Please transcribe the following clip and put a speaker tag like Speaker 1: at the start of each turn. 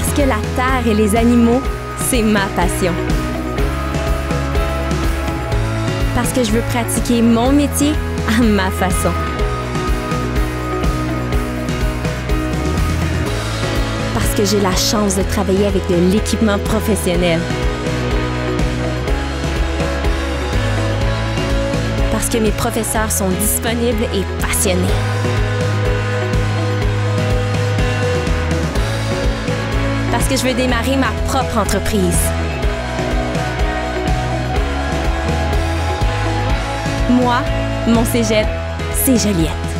Speaker 1: que la terre et les animaux, c'est ma passion. Parce que je veux pratiquer mon métier à ma façon. Parce que j'ai la chance de travailler avec de l'équipement professionnel. Parce que mes professeurs sont disponibles et passionnés. Je veux démarrer ma propre entreprise. Moi, mon cégep, c'est Joliette.